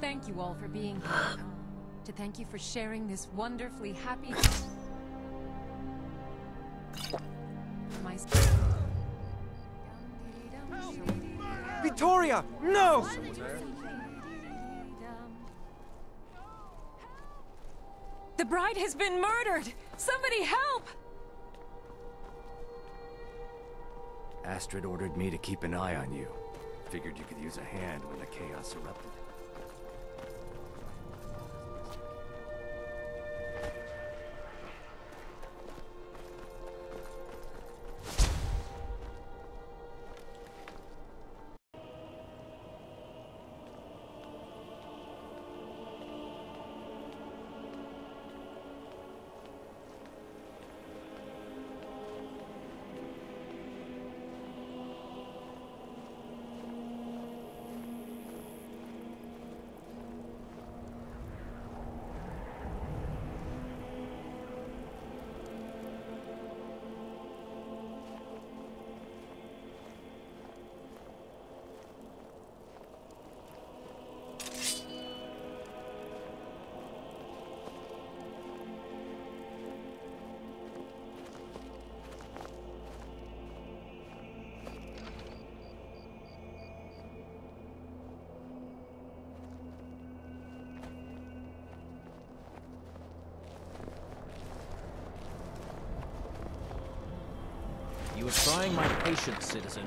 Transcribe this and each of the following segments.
to thank you all for being here. To thank you for sharing this wonderfully happy... My... Vittoria! No! The bride has been murdered! Somebody help! Astrid ordered me to keep an eye on you. Figured you could use a hand when the chaos erupted. Trying my patience, citizen.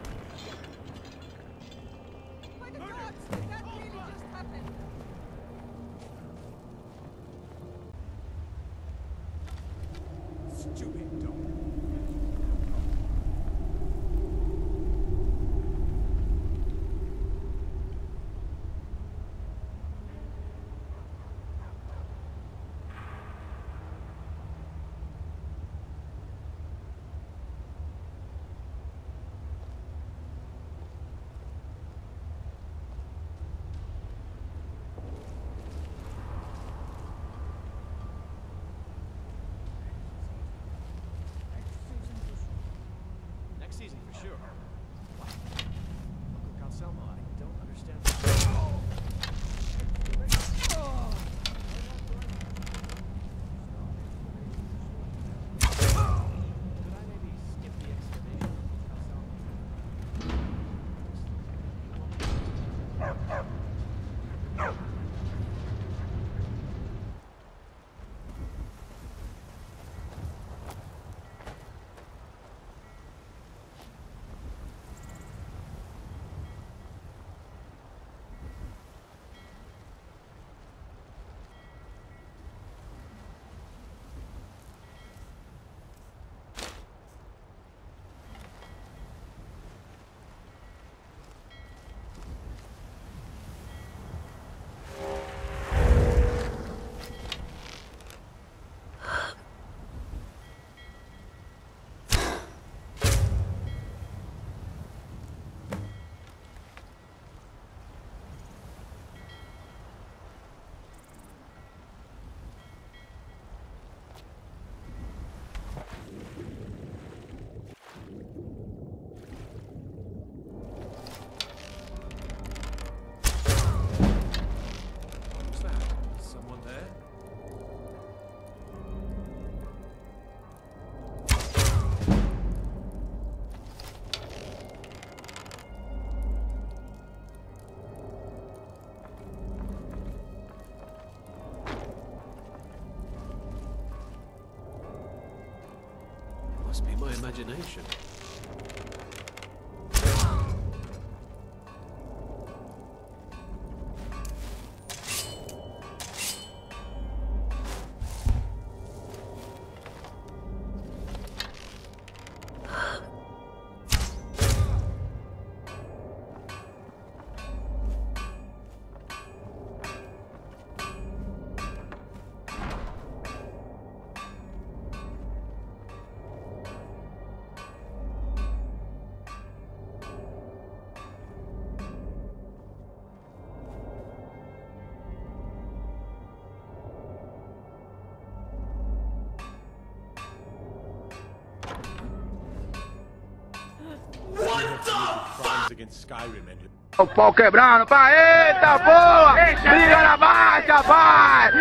Season for sure. Be my imagination. O pau quebrando, pai. Eita porra! Briga na marcha, pai!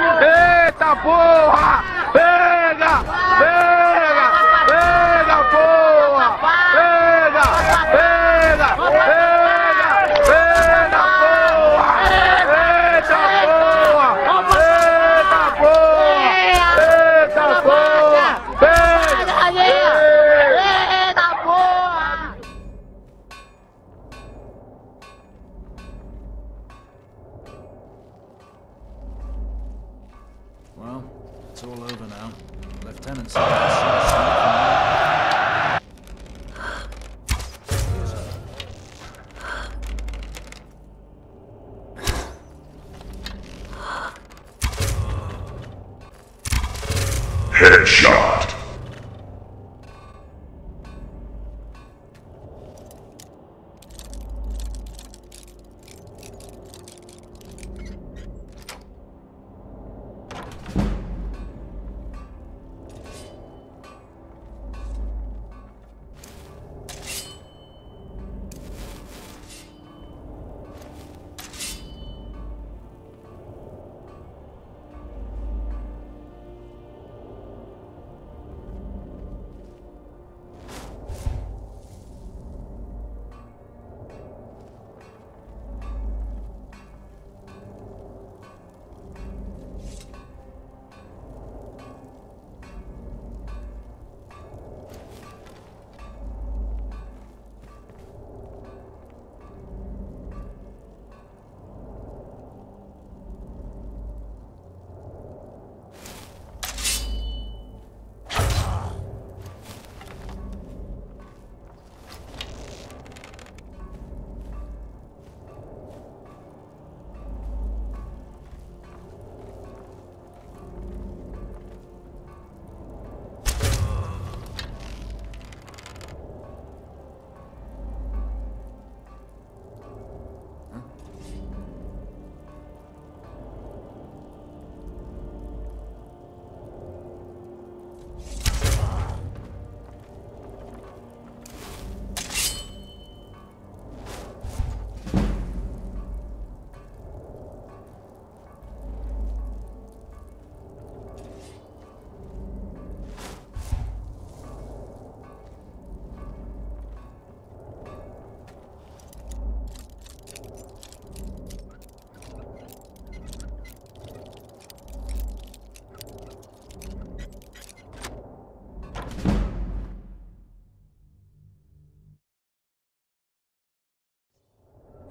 Eita porra! Pega! Pega! Lieutenant Headshot.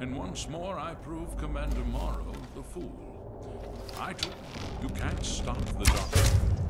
And once more I prove Commander Maro the fool. I told you, you can't stop the Doctor.